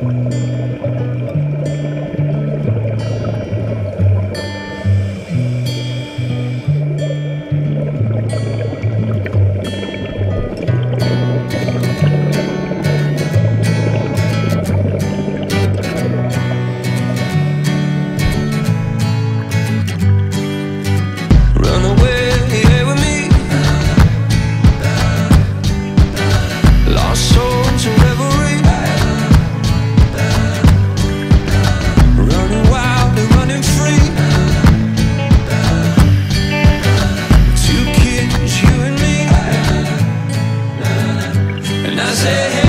うん。I say, hey.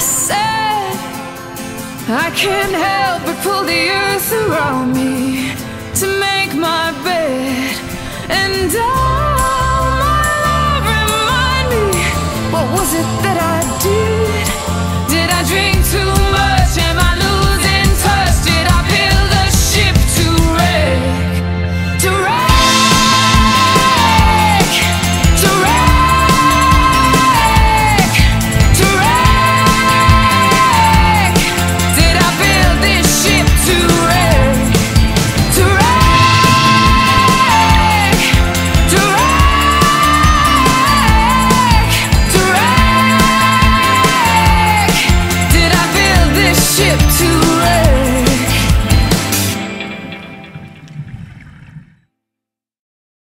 Said I can't help but pull the earth around me to make my bed. And oh,